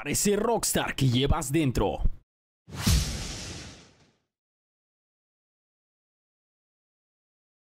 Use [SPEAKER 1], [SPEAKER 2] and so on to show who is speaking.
[SPEAKER 1] para ese rockstar que llevas dentro.